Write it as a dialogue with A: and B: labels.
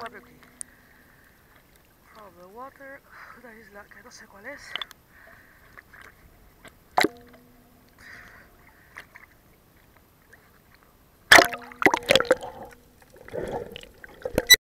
A: water key. From the water, una isla que no sé cuál es.